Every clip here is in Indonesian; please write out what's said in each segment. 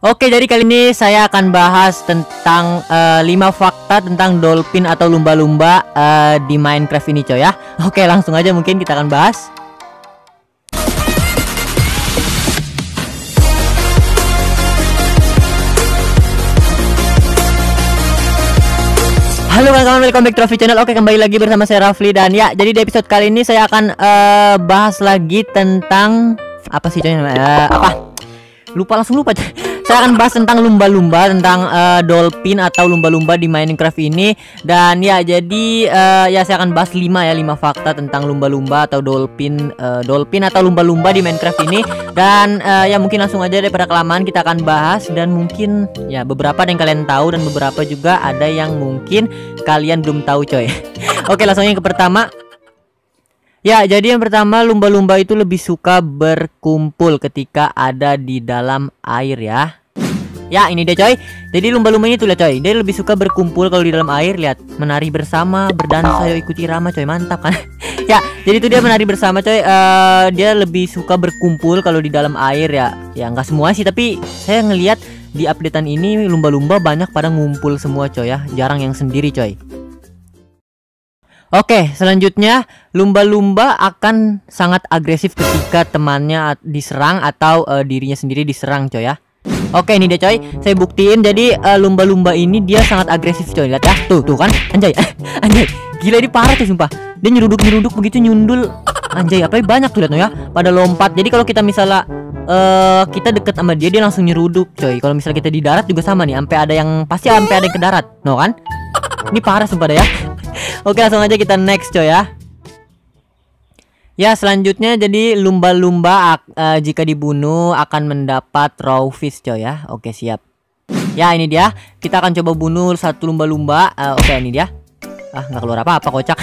Oke, jadi kali ini saya akan bahas tentang uh, eh, 5 fakta tentang dolphin atau lumba-lumba uh, di Minecraft ini coy ya. Oke, langsung aja mungkin kita akan bahas. Halo kawan-kawan, welcome back to Rafli Channel Oke, kembali lagi bersama saya Rafli Dan ya, jadi di episode kali ini saya akan uh, bahas lagi tentang Apa sih coy? Uh, apa? Lupa langsung lupa saya akan bahas tentang lumba-lumba tentang uh, dolphin atau lumba-lumba di Minecraft ini dan ya jadi uh, ya saya akan bahas 5 ya 5 fakta tentang lumba-lumba atau dolphin uh, dolphin atau lumba-lumba di Minecraft ini dan uh, ya mungkin langsung aja daripada kelamaan kita akan bahas dan mungkin ya beberapa yang kalian tahu dan beberapa juga ada yang mungkin kalian belum tahu coy. Oke langsung yang ke pertama Ya, jadi yang pertama lumba-lumba itu lebih suka berkumpul ketika ada di dalam air ya. Ya ini dia coy. Jadi lumba-lumba ini tuh lihat coy. Dia lebih suka berkumpul kalau di dalam air Lihat. Menari bersama Berdansa yuk ikuti rama coy. Mantap kan? Ya jadi itu dia menari bersama coy. Uh, Dia lebih suka berkumpul kalau di dalam air ya. Ya nggak semua sih Tapi saya ngelihat di updatean ini Lumba-lumba banyak pada ngumpul semua coy ya. Jarang yang sendiri coy. Oke, selanjutnya lumba-lumba akan sangat agresif ketika temannya diserang atau uh, dirinya sendiri diserang, coy ya. Oke ini dia coy. Saya buktiin jadi eh, lumba-lumba uh, ini dia sangat agresif coy. Lihat ya. Tuh tuh kan. Anjay. Anjay. Gila ini parah tuh sumpah. Dia nyeruduk-nyeruduk begitu nyundul. Anjay apa banyak tuh lihat ya. Pada lompat. Jadi kalau kita misalnya uh, Kita deket sama dia Dia langsung nyeruduk coy. Kalau misalnya kita di darat juga sama nih. Sampai ada yang Pasti sampai ada yang ke darat. No kan? Ini parah sumpah deh ya. Oke langsung aja kita next coy ya Ya selanjutnya jadi lumba-lumba uh, jika dibunuh akan mendapat raw fish coy ya. Oke siap. Ya ini dia. Kita akan coba bunuh satu lumba-lumba. Uh, Oke ini dia. Ah nggak keluar apa-apa kocak.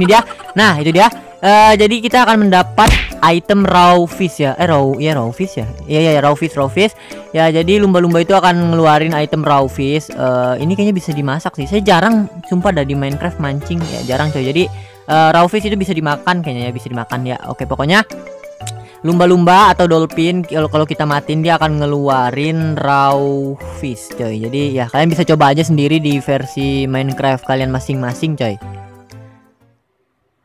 Ini dia. Nah itu dia. Uh, Jadi kita akan mendapat item raw fish ya. Eh raw ya raw fish ya. Iya iya ya, raw fish raw fish. Ya jadi lumba-lumba itu akan ngeluarin item raw fish. Uh, Ini kayaknya bisa dimasak sih. Saya jarang sumpah dari Minecraft mancing. Ya jarang coy. Jadi uh, raw fish itu bisa dimakan kayaknya ya bisa dimakan ya. Oke pokoknya lumba-lumba atau dolphin kalau kita matiin dia akan ngeluarin raw fish coy. Jadi ya kalian bisa coba aja sendiri di versi Minecraft kalian masing-masing coy.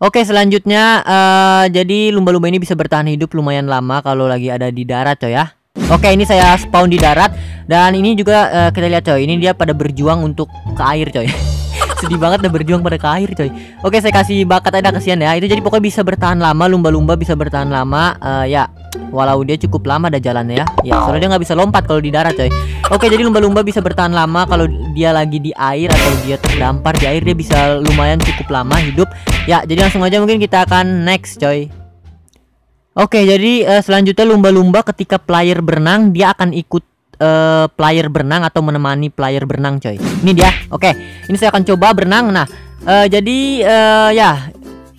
Oke selanjutnya uh, jadi lumba-lumba ini bisa bertahan hidup lumayan lama kalau lagi ada di darat coy ya. Oke ini saya spawn di darat. Dan ini juga uh, kita lihat coy ini dia pada berjuang untuk ke air coy sedih banget udah berjuang pada ke air coy. Oke saya kasih bakat ada kasihan ya. Itu jadi pokoknya bisa bertahan lama lumba-lumba bisa bertahan lama. Uh, ya walau dia cukup lama ada jalannya ya. Ya soalnya dia nggak bisa lompat kalau di darat coy. Oke jadi lumba-lumba bisa bertahan lama kalau dia lagi di air atau dia terdampar di air dia bisa lumayan cukup lama hidup. Ya jadi langsung aja mungkin kita akan next coy. Oke, jadi uh, selanjutnya lumba-lumba ketika player berenang dia akan ikut uh, player berenang atau menemani player berenang coy. Ini dia oke. Okay. ini saya akan coba berenang. Nah uh, jadi uh, ya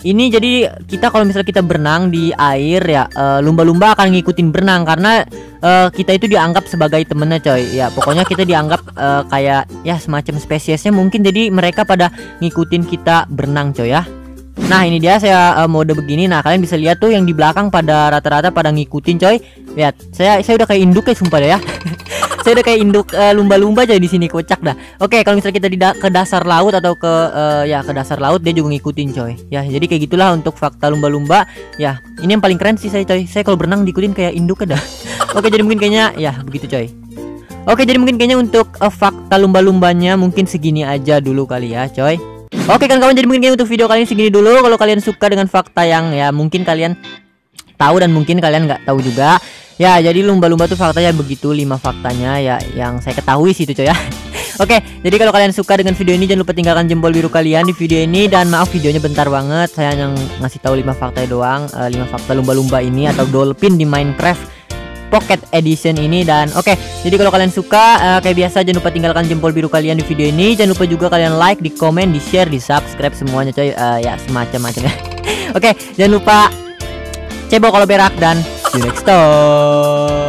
ini jadi kita kalau misalnya kita berenang di air ya lumba-lumba uh, akan ngikutin berenang karena uh, kita itu dianggap sebagai temennya coy. Ya pokoknya kita dianggap uh, kayak ya semacam spesiesnya mungkin. Jadi mereka pada ngikutin kita berenang coy ya Nah ini dia saya uh, mode begini Nah kalian bisa lihat tuh yang di belakang pada rata-rata pada ngikutin coy Lihat saya saya udah kayak induk ya sumpah deh ya saya udah kayak induk uh, lumba-lumba aja di sini kocak dah. Oke, kalau misalnya kita di da ke dasar laut atau ke uh, ya ke dasar laut dia juga ngikutin coy. Ya, jadi kayak gitulah untuk fakta lumba-lumba. Ya, ini yang paling keren sih saya coy. Saya kalau berenang diikutin kayak induk dah. Oke, jadi mungkin kayaknya ya begitu coy. Oke, jadi mungkin kayaknya untuk uh, fakta lumba-lumbanya mungkin segini aja dulu kali ya, coy. Oke kan kawan jadi mungkin untuk video kali ini segini dulu. Kalau kalian suka dengan fakta yang ya mungkin kalian tahu dan mungkin kalian nggak tahu juga. Ya, jadi lumba-lumba tuh faktanya begitu lima faktanya ya yang saya ketahui sih itu coy ya. Oke, jadi kalau kalian suka dengan video ini jangan lupa tinggalkan jempol biru kalian di video ini. Dan maaf videonya bentar banget. Saya yang ngasih tahu lima fakta doang, eh, 5 fakta lumba-lumba ini atau dolphin di Minecraft Pocket Edition ini dan oke okay, jadi kalau kalian suka uh, kayak biasa jangan lupa tinggalkan jempol biru kalian di video ini. Jangan lupa juga kalian like di komen di share di subscribe semuanya coy. Uh, ya semacam macam ya. Oke okay, jangan lupa cebok kalau berak dan See you next time.